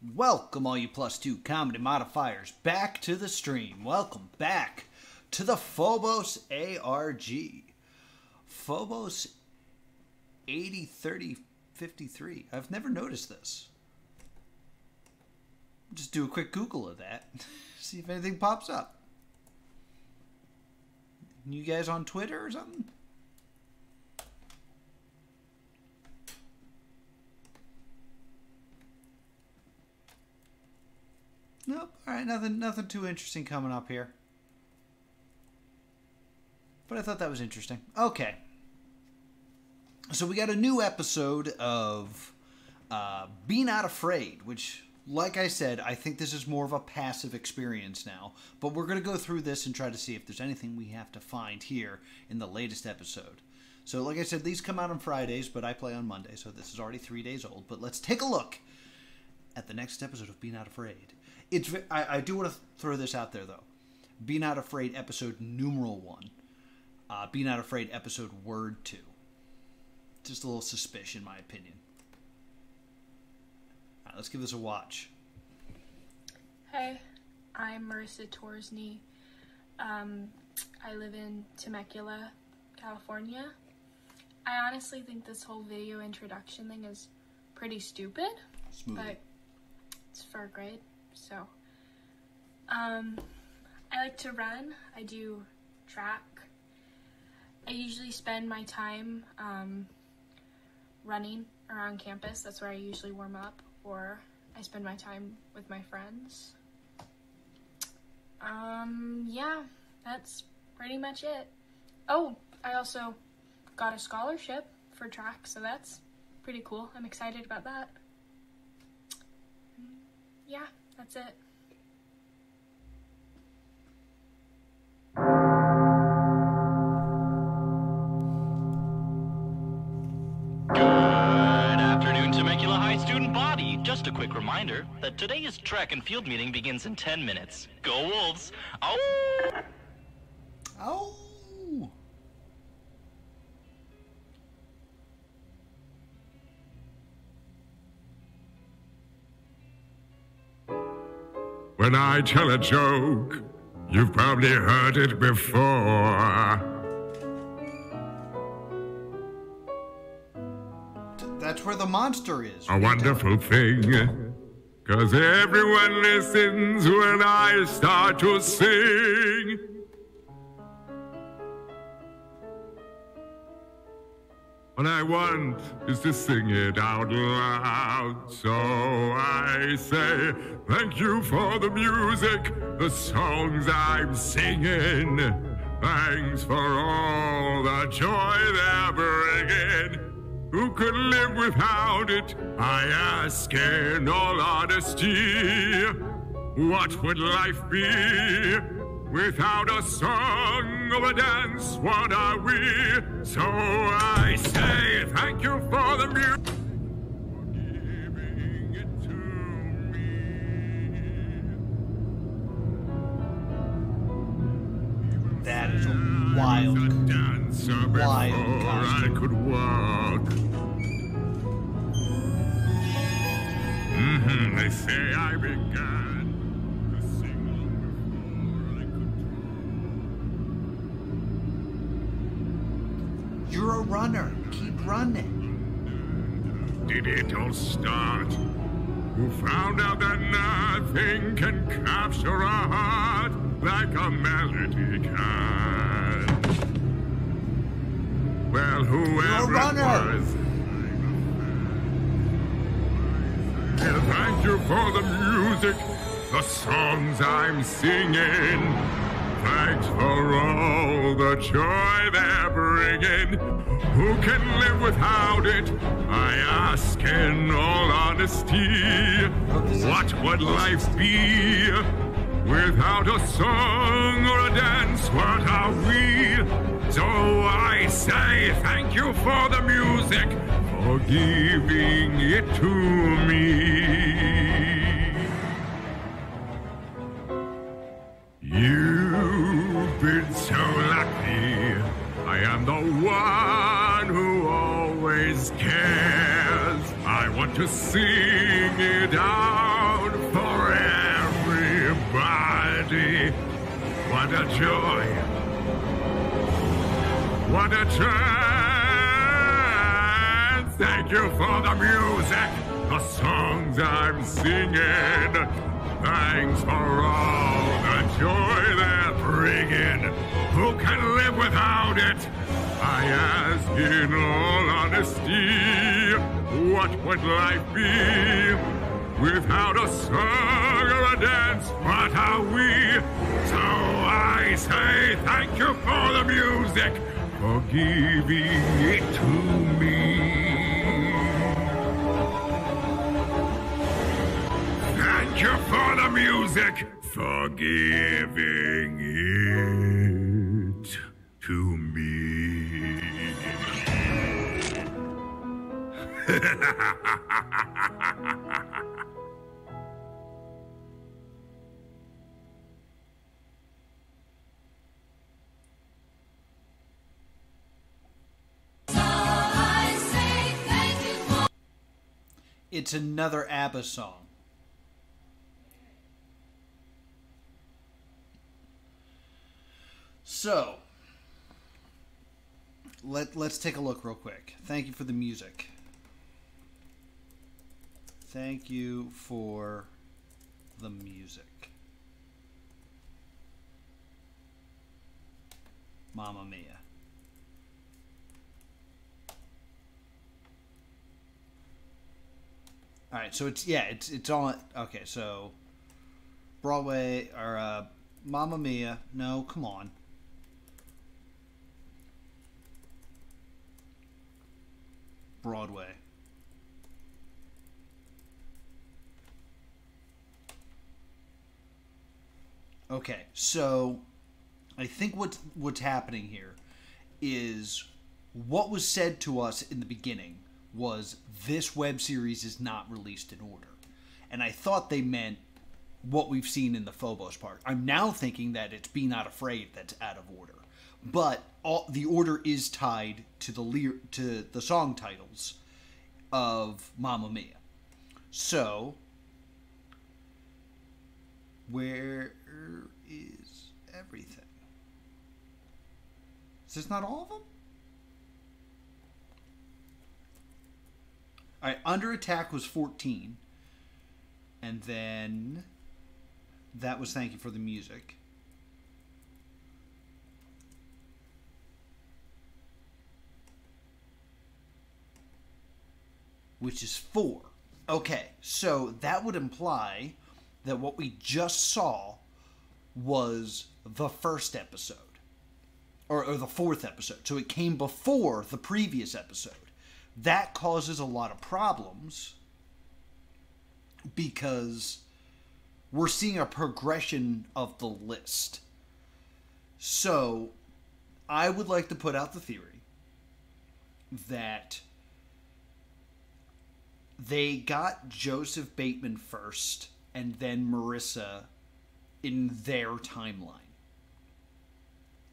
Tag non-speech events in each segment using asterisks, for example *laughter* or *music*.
Welcome, all you plus two comedy modifiers, back to the stream. Welcome back to the Phobos ARG. Phobos 80 30 53. I've never noticed this. Just do a quick Google of that, *laughs* see if anything pops up. You guys on Twitter or something? Nope. All right, nothing, nothing too interesting coming up here. But I thought that was interesting. Okay. So we got a new episode of uh, Be Not Afraid, which, like I said, I think this is more of a passive experience now. But we're going to go through this and try to see if there's anything we have to find here in the latest episode. So, like I said, these come out on Fridays, but I play on Monday, so this is already three days old. But let's take a look at the next episode of Be Not Afraid. It's I, I do want to throw this out there though. Be Not Afraid episode numeral one. Uh, Be Not Afraid episode word two. Just a little suspicion, in my opinion. All right, let's give this a watch. Hey, I'm Marissa Torsney. Um, I live in Temecula, California. I honestly think this whole video introduction thing is pretty stupid, Smooth. but it's for a grade, so. Um, I like to run. I do track. I usually spend my time um, running around campus. That's where I usually warm up, or I spend my time with my friends. Um, yeah, that's pretty much it. Oh, I also got a scholarship for track, so that's pretty cool. I'm excited about that. Yeah, that's it. Good afternoon, Temecula High student body. Just a quick reminder that today's track and field meeting begins in 10 minutes. Go Wolves! Oh! Oh. When I tell a joke, you've probably heard it before. That's where the monster is. A wonderful thing. Cause everyone listens when I start to sing. What I want is to sing it out loud. So I say, thank you for the music, the songs I'm singing. Thanks for all the joy they're bringing. Who could live without it? I ask in all honesty. What would life be without a song or a dance? What are we? So I say thank you for the music. For giving it to me. That is a wild. A wild I could walk. Mm -hmm. they say I began You're a runner. Keep running. Did it all start? Who found out that nothing can capture a heart like a melody can? Well, whoever it runner. was. Well, thank you for the music, the songs I'm singing. Thanks for all the joy they're bringing. Who can live without it? I ask in all honesty. What would life be without a song or a dance? What are we? So I say thank you for the music, for giving it to me. You've been so lucky. I am the one want to sing it out for everybody. What a joy! What a chance! Thank you for the music, the songs I'm singing. Thanks for all the joy that bringing. Who can live without it? I ask in all honesty, what would life be without a song or a dance? What are we? So I say thank you for the music, for giving it to me. Thank you for the music, for giving it It's another ABBA song. So, let let's take a look real quick. Thank you for the music. Thank you for the music. Mamma Mia. All right, so it's yeah, it's it's on. Okay, so Broadway or uh, Mamma Mia. No, come on. Broadway. Okay, so I think what's what's happening here is what was said to us in the beginning was this web series is not released in order. And I thought they meant what we've seen in the Phobos part. I'm now thinking that it's Be Not Afraid that's out of order. But all, the order is tied to the ly- to the song titles of Mamma Mia. So, where is everything? Is this not all of them? All right, Under Attack was 14. And then that was Thank You for the Music. Which is 4. Okay, so that would imply that what we just saw was the first episode. Or, or the fourth episode. So it came before the previous episode that causes a lot of problems because we're seeing a progression of the list. So, I would like to put out the theory that they got Joseph Bateman first and then Marissa in their timeline.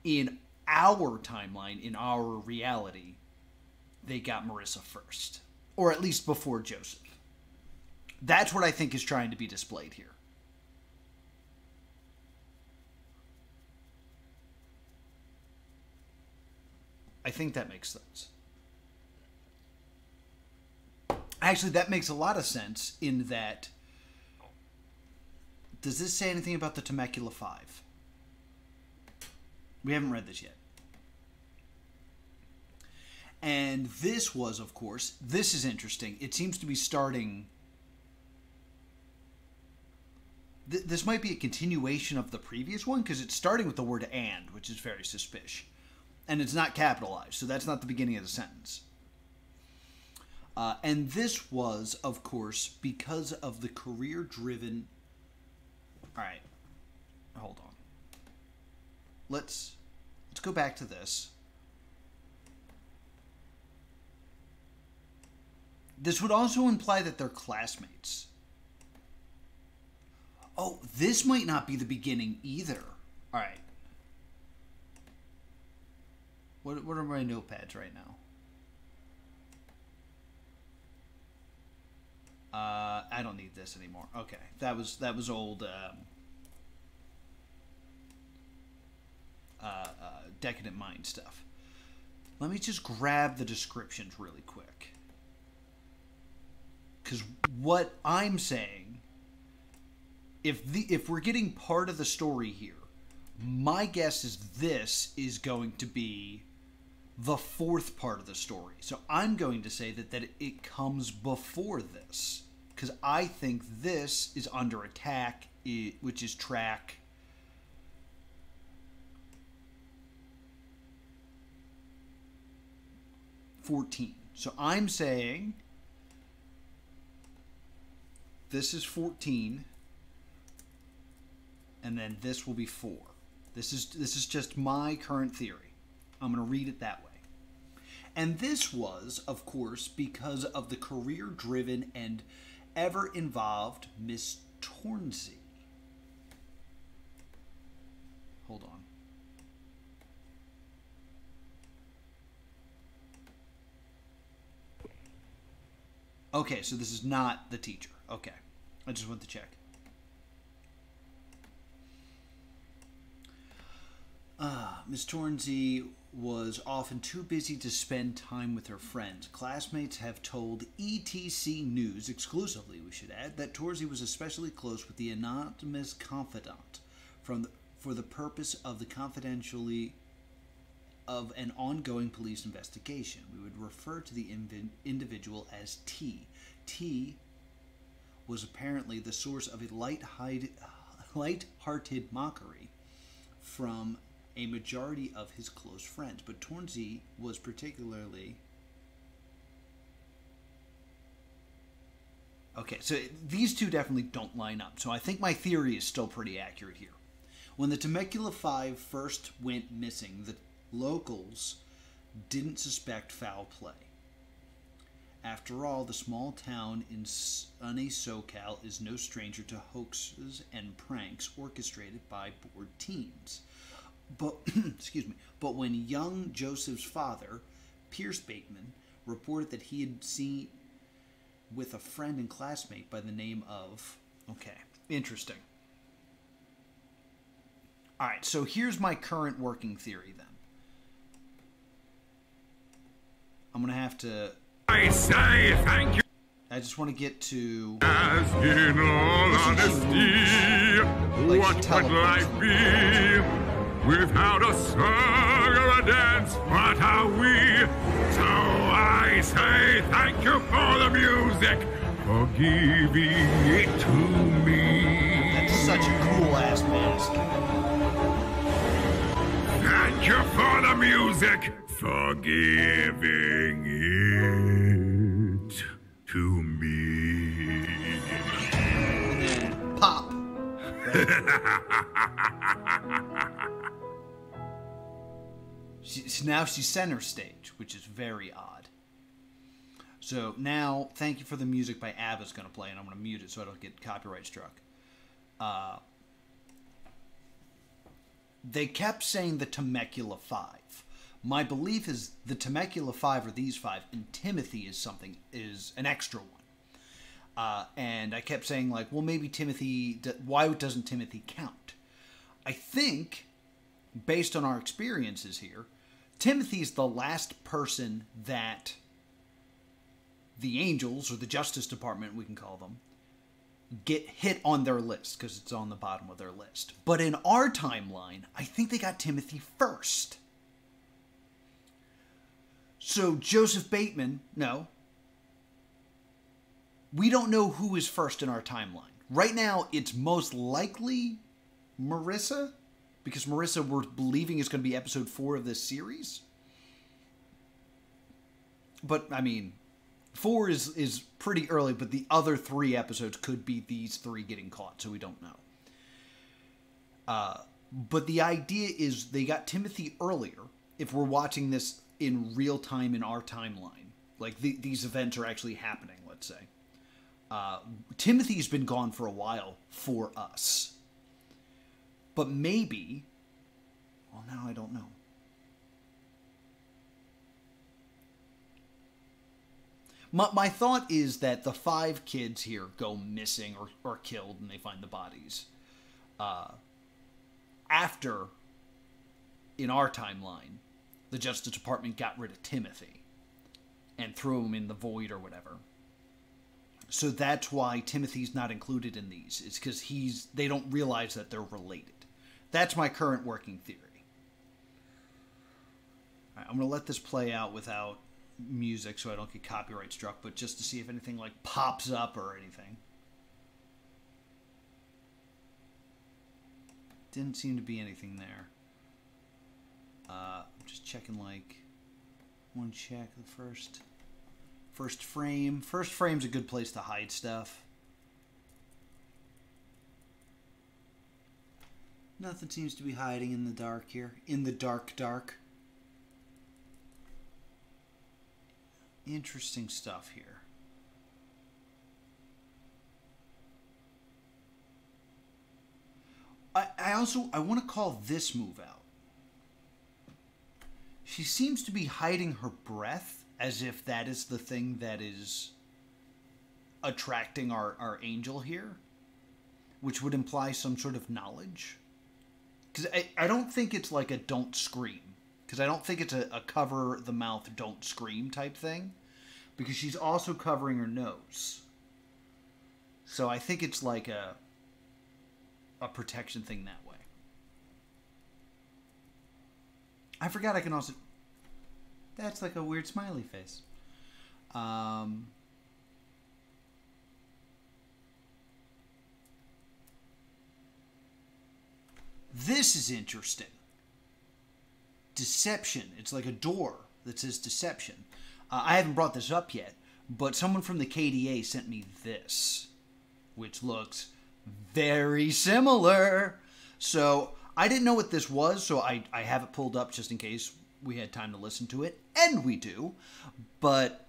In our timeline, in our reality, they got Marissa first, or at least before Joseph. That's what I think is trying to be displayed here. I think that makes sense. Actually, that makes a lot of sense in that. Does this say anything about the Temecula 5? We haven't read this yet. And this was, of course, this is interesting. It seems to be starting. Th- this might be a continuation of the previous one because it's starting with the word and, which is very suspicious. And it's not capitalized, so that's not the beginning of the sentence. Uh, and this was, of course, because of the career driven. All right. Hold on. Let's let's go back to this. This would also imply that they're classmates. Oh, this might not be the beginning either. All right. What, what are my notepads right now? Uh, I don't need this anymore. Okay, that was that was old. Um, uh, decadent mind stuff. Let me just grab the descriptions really quick. Because what I'm saying, if the if we're getting part of the story here, my guess is this is going to be the fourth part of the story. So I'm going to say that that it comes before this because I think this is under attack, which is track. Fourteen. So I'm saying this is 14 and then this will be 4 this is this is just my current theory i'm going to read it that way and this was of course because of the career driven and ever involved miss tornsey hold on Okay, so this is not the teacher. Okay. I just want to check. Ah, Miss Tornsey was often too busy to spend time with her friends. Classmates have told ETC News, exclusively we should add, that Tornsey was especially close with the anonymous confidant from the, for the purpose of the confidentially of an ongoing police investigation. We would refer to the individual as T. T was apparently the source of a light-hearted mockery from a majority of his close friends, but Tornsey was particularly Okay, so these two definitely don't line up. So I think my theory is still pretty accurate here. When the Temecula Five first went missing, the locals didn't suspect foul play. After all, the small town in sunny SoCal is no stranger to hoaxes and pranks orchestrated by bored teens. But *clears throat* excuse me, but when young Joseph's father, Pierce Bateman, reported that he had seen with a friend and classmate by the name of okay, interesting. All right, so here's my current working theory then. I'm going to have to I say thank you. I just want to get to. As in all honesty, what would life be without a song or a dance? What are we? So I say thank you for the music, for giving it to me. That's such a cool ass mask. Thank you for the music, for giving it to me. Pop. *laughs* she, now she's center stage, which is very odd. So now, thank you for the music by ABBA's going to play, and I'm going to mute it so I don't get copyright struck. Uh, they kept saying the Temecula Five. My belief is the Temecula Five are these five, and Timothy is something is an extra one. Uh, and I kept saying like, well, maybe Timothy. Why doesn't Timothy count? I think, based on our experiences here, Timothy's the last person that the angels or the Justice Department, we can call them, get hit on their list because it's on the bottom of their list. But in our timeline, I think they got Timothy first. So Joseph Bateman, no. We don't know who is first in our timeline. Right now, it's most likely Marissa, because Marissa, we're believing, is going to be episode four of this series. But, I mean, four is is pretty early, but the other three episodes could be these three getting caught, so we don't know. Uh, but the idea is they got Timothy earlier. If we're watching this in real time in our timeline, like the, these events are actually happening, let's say. Uh, Timothy's been gone for a while for us, but maybe. Well, now I don't know. My, my thought is that the five kids here go missing or, or killed and they find the bodies uh, after in our timeline, the Justice Department got rid of Timothy and threw him in the void or whatever. So that's why Timothy's not included in these. It's because he's they don't realize that they're related. That's my current working theory. Right, I'm gonna let this play out without music so I don't get copyright struck, but just to see if anything like pops up or anything. Didn't seem to be anything there. Uh, I'm just checking like one check the first first frame. First frame's a good place to hide stuff. Nothing seems to be hiding in the dark here. In the dark, dark. Interesting stuff here. I, I also I want to call this move out. She seems to be hiding her breath as if that is the thing that is attracting our, our angel here, which would imply some sort of knowledge. Because I, I don't think it's like a don't scream. Because I don't think it's a, a cover the mouth, don't scream type thing. Because she's also covering her nose. So I think it's like a a protection thing that way. I forgot I can also. That's like a weird smiley face. Um, this is interesting. Deception. It's like a door that says deception. Uh, I haven't brought this up yet, but someone from the KDA sent me this, which looks very similar. So I didn't know what this was, so I, I have it pulled up just in case we had time to listen to it, and we do. But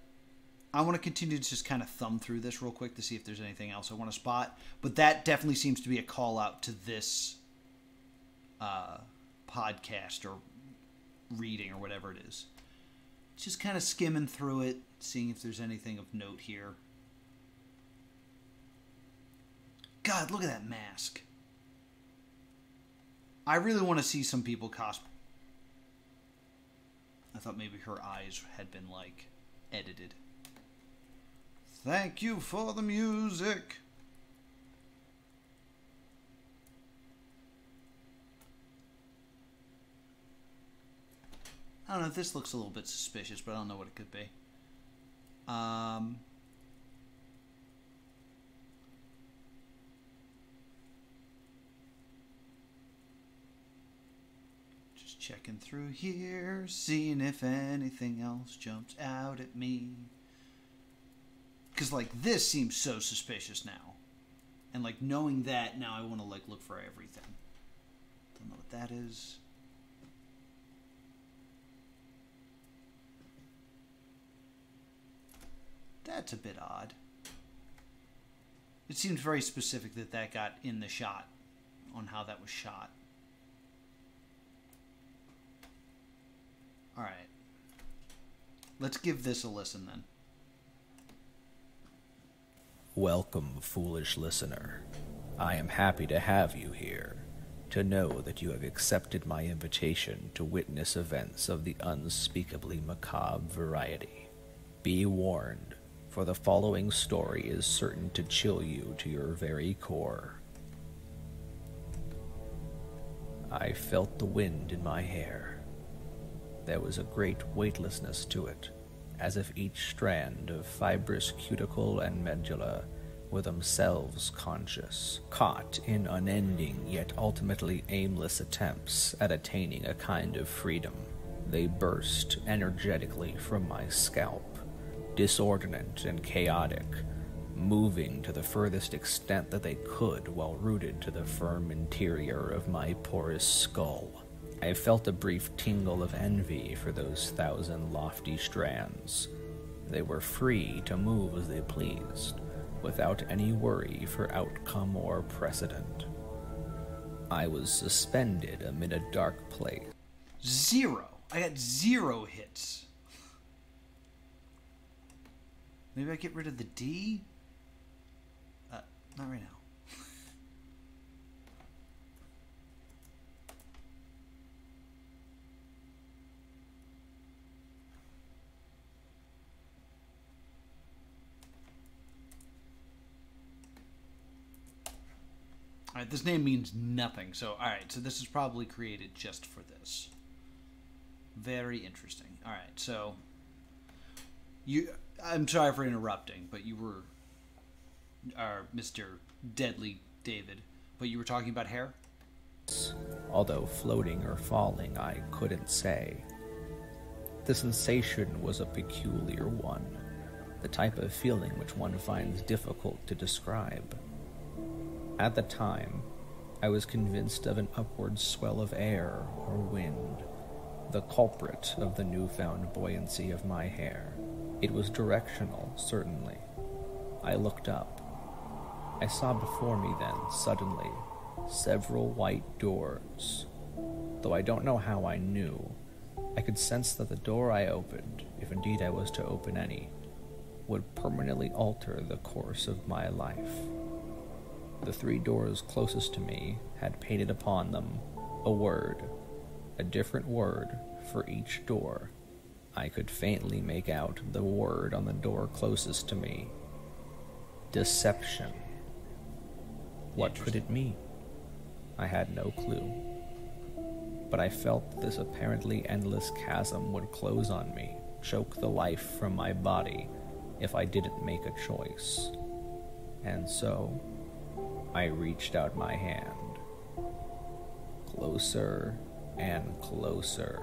I want to continue to just kind of thumb through this real quick to see if there's anything else I want to spot. But that definitely seems to be a call out to this uh, podcast or reading or whatever it is. Just kind of skimming through it, seeing if there's anything of note here. God, look at that mask. I really want to see some people cosplay. I thought maybe her eyes had been like edited. Thank you for the music. I don't know. If this looks a little bit suspicious, but I don't know what it could be. Um, just checking through here, seeing if anything else jumps out at me. Because like this seems so suspicious now, and like knowing that now, I want to like look for everything. Don't know what that is. That's a bit odd. It seems very specific that that got in the shot on how that was shot. All right. Let's give this a listen then. Welcome, foolish listener. I am happy to have you here, to know that you have accepted my invitation to witness events of the unspeakably macabre variety. Be warned, for the following story is certain to chill you to your very core. I felt the wind in my hair. There was a great weightlessness to it, as if each strand of fibrous cuticle and medulla were themselves conscious, caught in unending yet ultimately aimless attempts at attaining a kind of freedom. They burst energetically from my scalp, disordinate and chaotic, moving to the furthest extent that they could while rooted to the firm interior of my porous skull. I felt a brief tingle of envy for those thousand lofty strands. They were free to move as they pleased, without any worry for outcome or precedent. I was suspended amid a dark place. Zero. I got zero hits. Maybe I get rid of the D? Uh, not right now. Alright, this name means nothing, so alright, so this is probably created just for this. Very interesting. Alright, so you. I'm sorry for interrupting, but you were, uh, Mr. Deadly David, but you were talking about hair. Although floating or falling, I couldn't say. The sensation was a peculiar one, the type of feeling which one finds difficult to describe. At the time, I was convinced of an upward swell of air or wind, the culprit of the newfound buoyancy of my hair. It was directional, certainly. I looked up. I saw before me then, suddenly, several white doors. Though I don't know how I knew, I could sense that the door I opened, if indeed I was to open any, would permanently alter the course of my life. The three doors closest to me had painted upon them a word, a different word for each door. I could faintly make out the word on the door closest to me deception. What could it mean? I had no clue. But I felt this apparently endless chasm would close on me, choke the life from my body, if I didn't make a choice. And so, I reached out my hand. Closer and closer,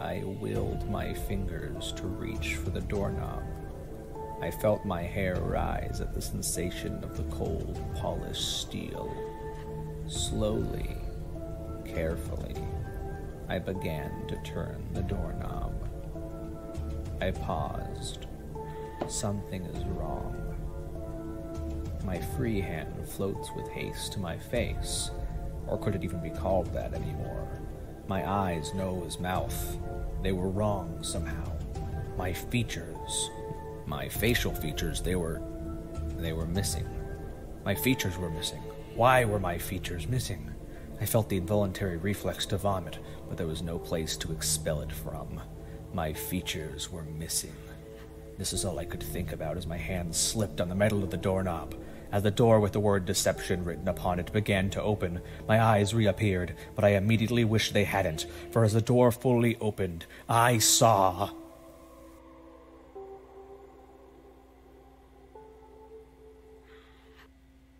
I willed my fingers to reach for the doorknob. I felt my hair rise at the sensation of the cold, polished steel. Slowly, carefully, I began to turn the doorknob. I paused. Something is wrong. My free hand floats with haste to my face, or could it even be called that anymore? My eyes, nose, mouth, they were wrong somehow. My features, my facial features, they were. they were missing. My features were missing. Why were my features missing? I felt the involuntary reflex to vomit, but there was no place to expel it from. My features were missing. This is all I could think about as my hand slipped on the metal of the doorknob. As the door with the word deception written upon it began to open, my eyes reappeared, but I immediately wished they hadn't, for as the door fully opened, I saw.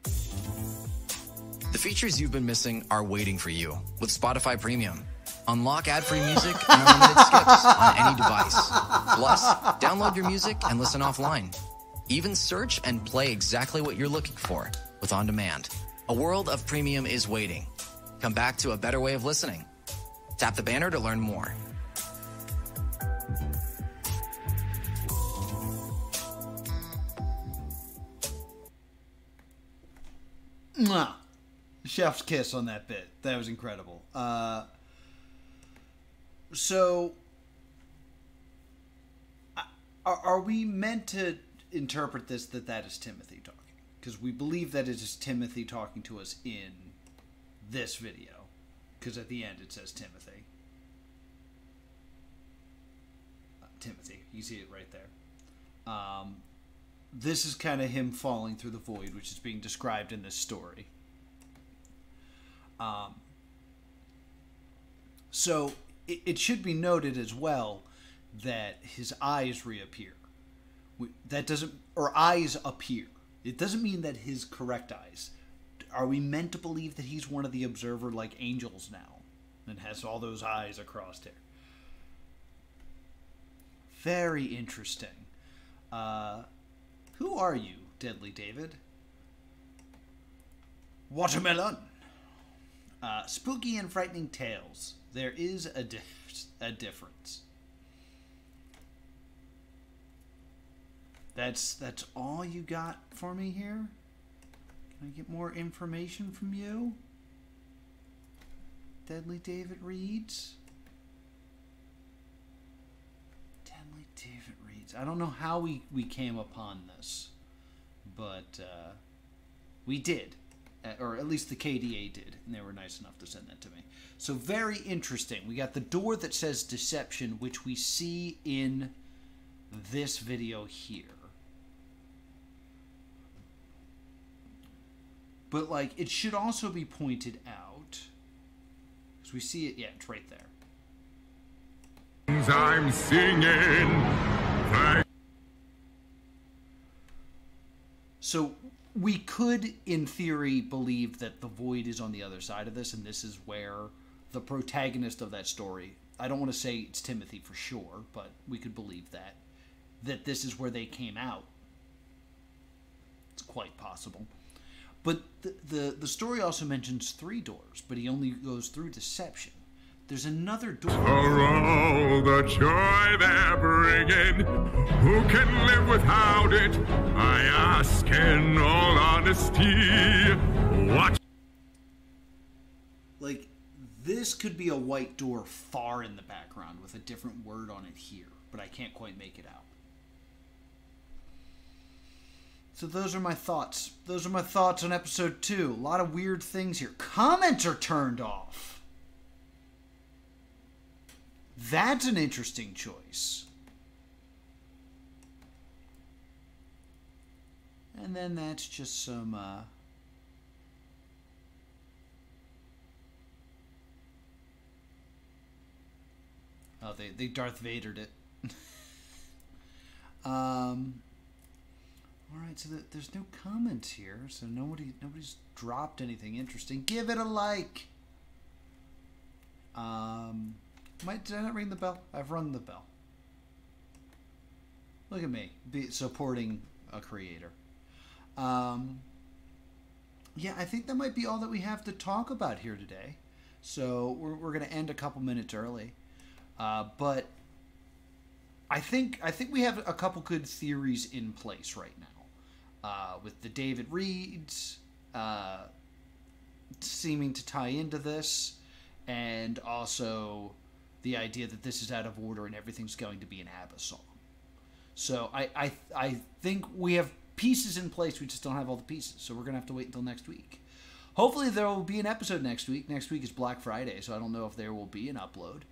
The features you've been missing are waiting for you with Spotify Premium. Unlock ad-free music and unlimited skips on any device. Plus, download your music and listen offline. Even search and play exactly what you're looking for with On Demand. A world of premium is waiting. Come back to a better way of listening. Tap the banner to learn more. Mwah. Chef's kiss on that bit. That was incredible. Uh, so, are, are we meant to interpret this that that is Timothy talking? Because we believe that it is Timothy talking to us in this video. Because at the end it says Timothy. Uh, Timothy. You see it right there. Um, this is kind of him falling through the void, which is being described in this story. Um, so it, it should be noted as well that his eyes reappear. That doesn't, or eyes appear. It doesn't mean that his correct eyes. Are we meant to believe that he's one of the observer like angels now, and has all those eyes across there? Very interesting. Uh, who are you, Deadly David? Watermelon. Uh, spooky and frightening tales. There is a, dif- a difference. That's that's all you got for me here. Can I get more information from you? Deadly David reads. Deadly David reads. I don't know how we we came upon this, but uh, we did or at least the KDA did, and they were nice enough to send that to me. So very interesting. We got the door that says deception, which we see in this video here. But like it should also be pointed out because we see it. Yeah, it's right there. I'm singing. So we could, in theory, believe that the void is on the other side of this, and this is where the protagonist of that story. I don't want to say it's Timothy for sure, but we could believe that that this is where they came out. It's quite possible. But the, the, the story also mentions three doors, but he only goes through deception. There's another door. for all the joy they're bringing. Who can live without it? I ask in all honesty. What? Like, this could be a white door far in the background with a different word on it here, but I can't quite make it out. So those are my thoughts. Those are my thoughts on episode two. A lot of weird things here. Comments are turned off. That's an interesting choice. And then that's just some uh Oh, they they Darth Vadered it. *laughs* um. All right, so the, there's no comments here, so nobody nobody's dropped anything interesting. Give it a like. Um, might did I not ring the bell? I've rung the bell. Look at me, be supporting a creator. Um, yeah, I think that might be all that we have to talk about here today. So we're, we're going to end a couple minutes early. Uh, but I think I think we have a couple good theories in place right now, uh, with the David Reads uh, seeming to tie into this, and also the idea that this is out of order and everything's going to be an ABBA song. So I I I think we have pieces in place. We just don't have all the pieces. So we're gonna have to wait until next week. Hopefully there will be an episode next week. Next week is Black Friday, so I don't know if there will be an upload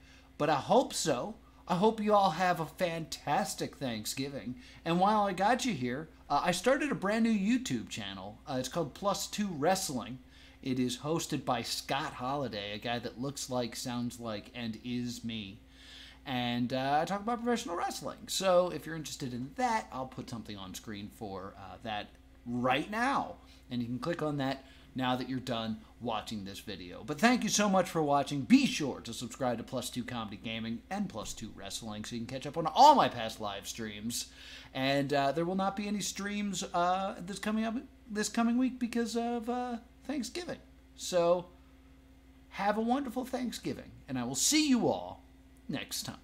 but I hope so. I hope you all have a fantastic Thanksgiving. And while I got you here, uh, I started a brand new YouTube channel. Uh, it's called Plus Two Wrestling. It is hosted by Scott Holiday, a guy that looks like, sounds like, and is me. And uh, I talk about professional wrestling. So if you're interested in that, I'll put something on screen for uh, that right now. And you can click on that now that you're done watching this video. But thank you so much for watching. Be sure to subscribe to Plus 2 Comedy Gaming and Plus 2 Wrestling so you can catch up on all my past live streams. And uh, there will not be any streams uh, this coming up this coming week because of uh, Thanksgiving. So have a wonderful Thanksgiving, and I will see you all next time.